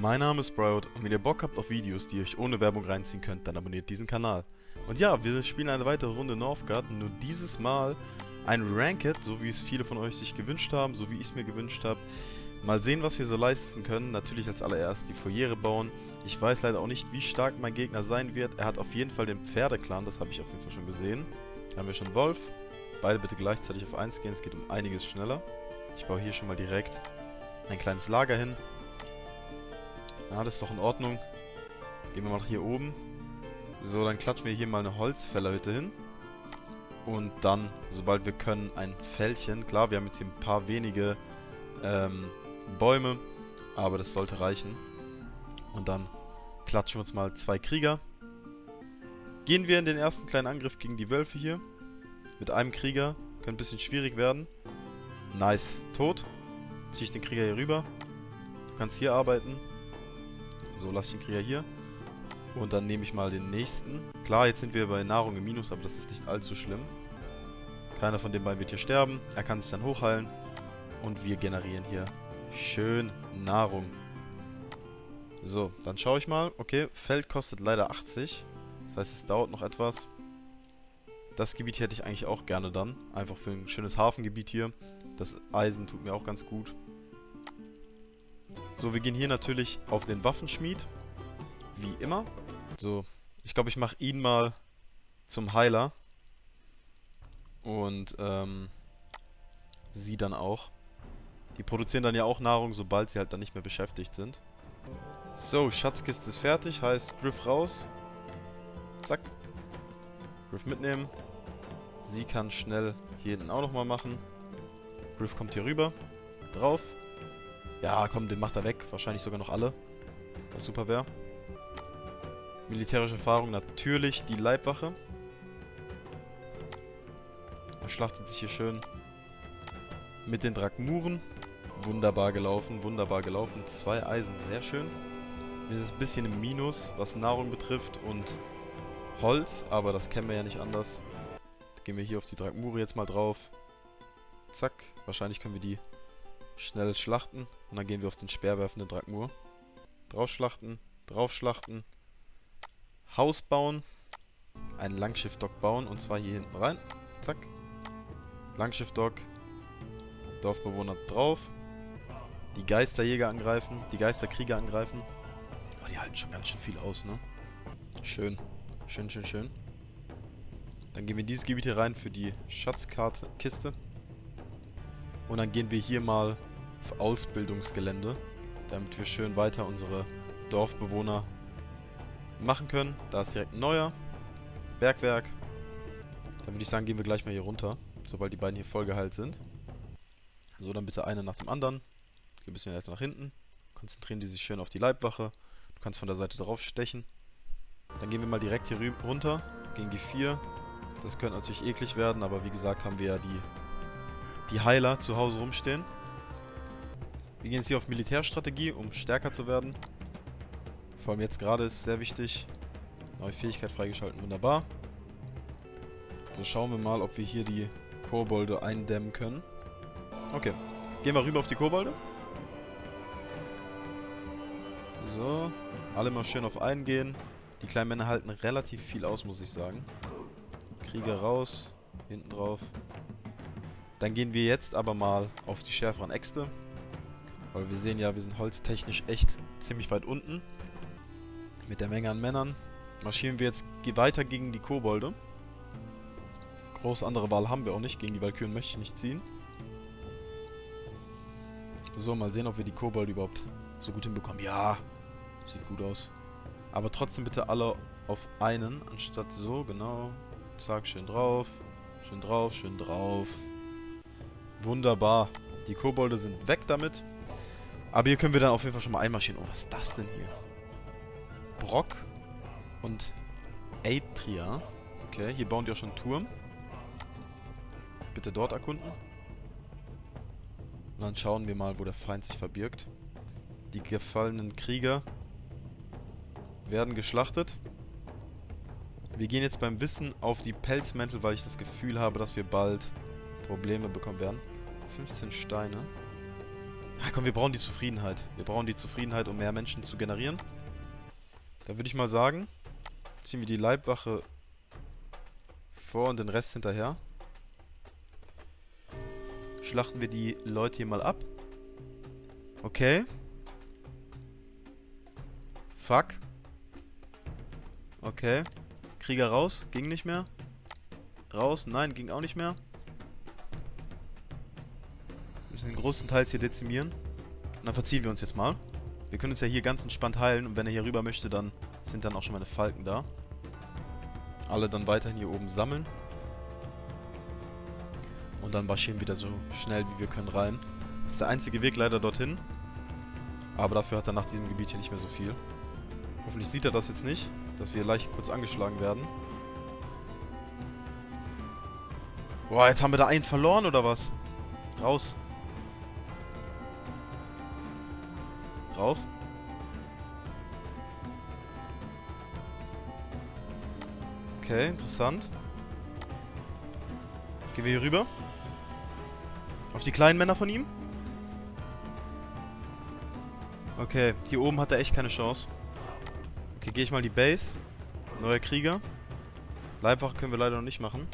Mein Name ist Sprout und wenn ihr Bock habt auf Videos, die ihr euch ohne Werbung reinziehen könnt, dann abonniert diesen Kanal. Und ja, wir spielen eine weitere Runde Northgard, nur dieses Mal ein Ranked, so wie es viele von euch sich gewünscht haben, so wie ich es mir gewünscht habe. Mal sehen, was wir so leisten können. Natürlich als allererst die Foyere bauen. Ich weiß leider auch nicht, wie stark mein Gegner sein wird. Er hat auf jeden Fall den Pferdeclan, das habe ich auf jeden Fall schon gesehen. Hier haben wir schon Wolf. Beide bitte gleichzeitig auf 1 gehen, es geht um einiges schneller. Ich baue hier schon mal direkt ein kleines Lager hin. Ja, das ist doch in Ordnung. Gehen wir mal nach hier oben. So, dann klatschen wir hier mal eine Holzfällerhütte hin. Und dann, sobald wir können, ein Fällchen. Klar, wir haben jetzt hier ein paar wenige ähm, Bäume, aber das sollte reichen. Und dann klatschen wir uns mal zwei Krieger. Gehen wir in den ersten kleinen Angriff gegen die Wölfe hier. Mit einem Krieger. Könnte ein bisschen schwierig werden. Nice. Tot. Ziehe ich den Krieger hier rüber. Du kannst hier arbeiten. So, lass ich den Krieger hier. Und dann nehme ich mal den nächsten. Klar, jetzt sind wir bei Nahrung im Minus, aber das ist nicht allzu schlimm. Keiner von den beiden wird hier sterben. Er kann sich dann hochheilen. Und wir generieren hier schön Nahrung. So, dann schaue ich mal. Okay, Feld kostet leider 80. Das heißt, es dauert noch etwas. Das Gebiet hätte ich eigentlich auch gerne dann. Einfach für ein schönes Hafengebiet hier. Das Eisen tut mir auch ganz gut. So, wir gehen hier natürlich auf den Waffenschmied. Wie immer. So, ich glaube, ich mache ihn mal zum Heiler. Und, ähm, sie dann auch. Die produzieren dann ja auch Nahrung, sobald sie halt dann nicht mehr beschäftigt sind. So, Schatzkiste ist fertig, heißt Griff raus. Zack. Griff mitnehmen. Sie kann schnell hier hinten auch nochmal machen. Griff kommt hier rüber. Drauf. Ja, komm, den macht er weg. Wahrscheinlich sogar noch alle. Was super wäre. Militärische Erfahrung natürlich die Leibwache. Er schlachtet sich hier schön mit den Drakmuren. Wunderbar gelaufen, wunderbar gelaufen. Zwei Eisen, sehr schön. Wir sind ein bisschen im Minus, was Nahrung betrifft und Holz, aber das kennen wir ja nicht anders. Gehen wir hier auf die Drakmure jetzt mal drauf. Zack, wahrscheinlich können wir die schnell schlachten. Und dann gehen wir auf den speerwerfenden Drakmur. Draufschlachten, draufschlachten. Haus bauen. Ein Langschiff-Dock bauen und zwar hier hinten rein. Zack. Langschiff-Dock. Dorfbewohner drauf. Die Geisterjäger angreifen, die Geisterkrieger angreifen. Aber die halten schon ganz schön viel aus, ne? Schön. Schön, schön, schön. Dann gehen wir in dieses Gebiet hier rein für die Schatzkarte, Kiste. Und dann gehen wir hier mal Ausbildungsgelände, damit wir schön weiter unsere Dorfbewohner machen können. Da ist direkt ein neuer Bergwerk. Dann würde ich sagen, gehen wir gleich mal hier runter, sobald die beiden hier voll geheilt sind. So, dann bitte eine nach dem anderen. Geh ein bisschen weiter nach hinten. Konzentrieren die sich schön auf die Leibwache. Du kannst von der Seite drauf stechen. Dann gehen wir mal direkt hier runter. Gegen die 4. Das könnte natürlich eklig werden, aber wie gesagt haben wir ja die, die Heiler zu Hause rumstehen. Wir gehen jetzt hier auf Militärstrategie, um stärker zu werden. Vor allem jetzt gerade ist sehr wichtig. Neue Fähigkeit freigeschalten, wunderbar. So schauen wir mal, ob wir hier die Kobolde eindämmen können. Okay, gehen wir rüber auf die Kobolde. So, alle mal schön auf einen gehen. Die kleinen Männer halten relativ viel aus, muss ich sagen. Krieger raus, hinten drauf. Dann gehen wir jetzt aber mal auf die schärferen Äxte. Weil wir sehen ja, wir sind holztechnisch echt ziemlich weit unten. Mit der Menge an Männern marschieren wir jetzt weiter gegen die Kobolde. Groß andere Wahl haben wir auch nicht. Gegen die Valkyren möchte ich nicht ziehen. So, mal sehen, ob wir die Kobolde überhaupt so gut hinbekommen. Ja, sieht gut aus. Aber trotzdem bitte alle auf einen, anstatt so, genau. Zack, schön drauf. Schön drauf, schön drauf. Wunderbar. Die Kobolde sind weg damit. Aber hier können wir dann auf jeden Fall schon mal einmarschieren. Oh, was ist das denn hier? Brock und Atria. Okay, hier bauen die auch schon einen Turm. Bitte dort erkunden. Und dann schauen wir mal, wo der Feind sich verbirgt. Die gefallenen Krieger werden geschlachtet. Wir gehen jetzt beim Wissen auf die Pelzmäntel, weil ich das Gefühl habe, dass wir bald Probleme bekommen werden. 15 Steine. Ach komm, wir brauchen die Zufriedenheit. Wir brauchen die Zufriedenheit, um mehr Menschen zu generieren. Da würde ich mal sagen, ziehen wir die Leibwache vor und den Rest hinterher. Schlachten wir die Leute hier mal ab. Okay. Fuck. Okay. Krieger raus. Ging nicht mehr. Raus. Nein, ging auch nicht mehr. Müssen den großen Teils hier dezimieren. Und dann verziehen wir uns jetzt mal. Wir können uns ja hier ganz entspannt heilen. Und wenn er hier rüber möchte, dann sind dann auch schon meine Falken da. Alle dann weiterhin hier oben sammeln. Und dann marschieren wieder so schnell wie wir können rein. Das ist der einzige Weg leider dorthin. Aber dafür hat er nach diesem Gebiet hier nicht mehr so viel. Hoffentlich sieht er das jetzt nicht, dass wir leicht kurz angeschlagen werden. Boah, jetzt haben wir da einen verloren oder was? Raus. Drauf. Okay, interessant. Gehen wir hier rüber. Auf die kleinen Männer von ihm. Okay, hier oben hat er echt keine Chance. Okay, gehe ich mal in die Base. Neuer Krieger. Leibwache können wir leider noch nicht machen.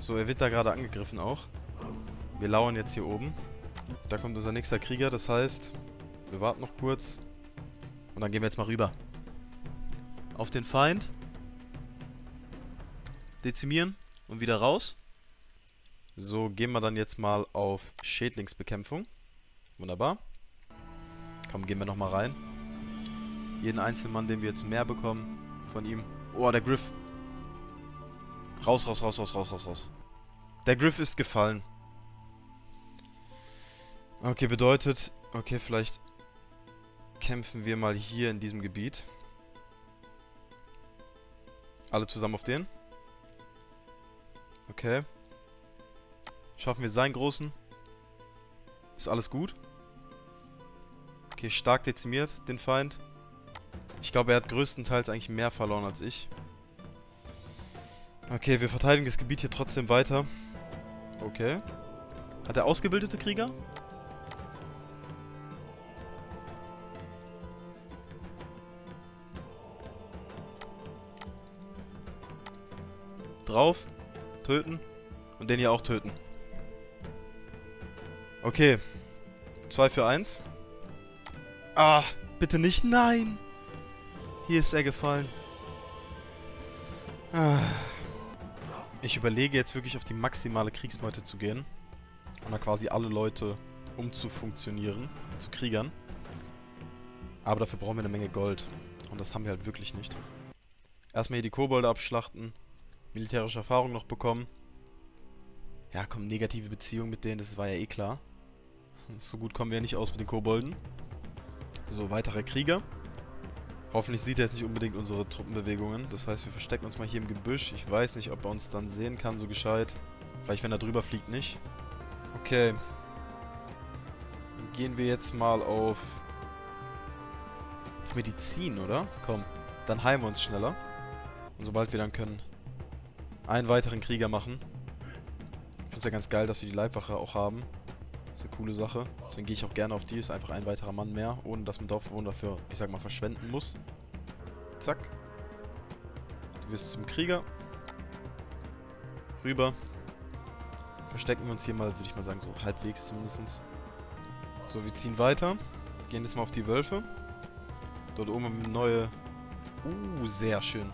So, er wird da gerade angegriffen auch. Wir lauern jetzt hier oben. Da kommt unser nächster Krieger, das heißt, wir warten noch kurz. Und dann gehen wir jetzt mal rüber. Auf den Feind. Dezimieren und wieder raus. So, gehen wir dann jetzt mal auf Schädlingsbekämpfung. Wunderbar. Komm, gehen wir nochmal rein. Jeden einzelnen Mann, den wir jetzt mehr bekommen von ihm. Oh, der Griff. Raus, raus, raus, raus, raus, raus, raus. Der Griff ist gefallen. Okay, bedeutet... Okay, vielleicht kämpfen wir mal hier in diesem Gebiet. Alle zusammen auf den. Okay. Schaffen wir seinen großen. Ist alles gut. Okay, stark dezimiert, den Feind. Ich glaube, er hat größtenteils eigentlich mehr verloren als ich. Okay, wir verteidigen das Gebiet hier trotzdem weiter. Okay. Hat er ausgebildete Krieger? Drauf. Töten. Und den hier auch töten. Okay. 2 für 1. Ah, bitte nicht. Nein. Hier ist er gefallen. Ah. Ich überlege jetzt wirklich auf die maximale Kriegsmeute zu gehen. Und da quasi alle Leute umzufunktionieren, zu Kriegern. Aber dafür brauchen wir eine Menge Gold. Und das haben wir halt wirklich nicht. Erstmal hier die Kobolde abschlachten. Militärische Erfahrung noch bekommen. Ja, komm, negative Beziehung mit denen, das war ja eh klar. So gut kommen wir ja nicht aus mit den Kobolden. So, weiterer Krieger. Hoffentlich sieht er jetzt nicht unbedingt unsere Truppenbewegungen. Das heißt, wir verstecken uns mal hier im Gebüsch. Ich weiß nicht, ob er uns dann sehen kann, so gescheit. Vielleicht, wenn er drüber fliegt, nicht. Okay. Dann gehen wir jetzt mal auf... auf Medizin, oder? Komm, dann heilen wir uns schneller. Und sobald wir dann können, einen weiteren Krieger machen. Ich finde es ja ganz geil, dass wir die Leibwache auch haben. Ist eine coole Sache. Deswegen gehe ich auch gerne auf die. Ist einfach ein weiterer Mann mehr, ohne dass man Dorfbewohner dafür, ich sag mal, verschwenden muss. Zack. Du wirst zum Krieger. Rüber. Verstecken wir uns hier mal, würde ich mal sagen, so halbwegs zumindest. So, wir ziehen weiter. Gehen jetzt mal auf die Wölfe. Dort oben haben wir neue... Uh, sehr schön.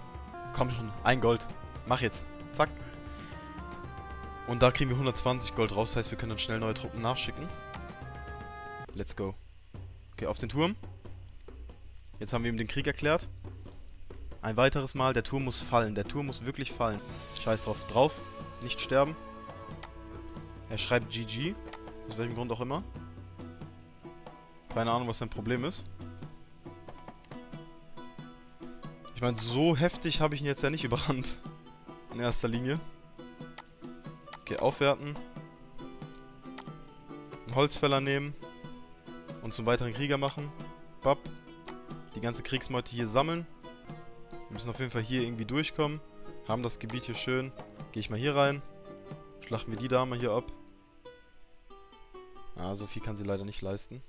Komm schon, ein Gold. Mach jetzt. Zack. Und da kriegen wir 120 Gold raus, das heißt, wir können dann schnell neue Truppen nachschicken. Let's go. Okay, auf den Turm. Jetzt haben wir ihm den Krieg erklärt. Ein weiteres Mal, der Turm muss fallen. Der Turm muss wirklich fallen. Scheiß drauf. Drauf. Nicht sterben. Er schreibt GG. Aus welchem Grund auch immer. Keine Ahnung, was sein Problem ist. Ich meine, so heftig habe ich ihn jetzt ja nicht überrannt. In erster Linie. Okay, aufwerten. Einen Holzfäller nehmen. Und zum weiteren Krieger machen. Bap. Die ganze Kriegsmeute hier sammeln. Wir müssen auf jeden Fall hier irgendwie durchkommen. Haben das Gebiet hier schön. Gehe ich mal hier rein. Schlachten wir die Dame hier ab. Ah, so viel kann sie leider nicht leisten.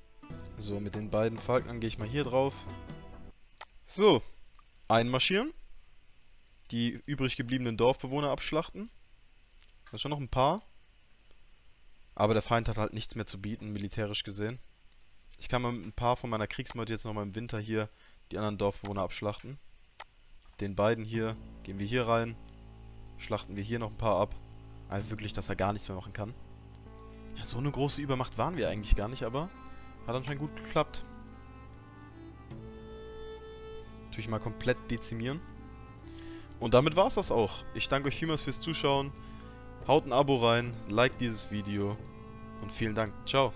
So, mit den beiden Falknern gehe ich mal hier drauf. So, einmarschieren. Die übrig gebliebenen Dorfbewohner abschlachten. Das sind schon noch ein paar. Aber der Feind hat halt nichts mehr zu bieten, militärisch gesehen. Ich kann mal mit ein paar von meiner Kriegsmeute jetzt nochmal im Winter hier die anderen Dorfbewohner abschlachten. Den beiden hier gehen wir hier rein. Schlachten wir hier noch ein paar ab. Also wirklich, dass er gar nichts mehr machen kann. Ja, so eine große Übermacht waren wir eigentlich gar nicht, aber hat anscheinend gut geklappt. Natürlich mal komplett dezimieren. Und damit war es das auch. Ich danke euch vielmals fürs Zuschauen. Haut ein Abo rein, like dieses Video und vielen Dank. Ciao.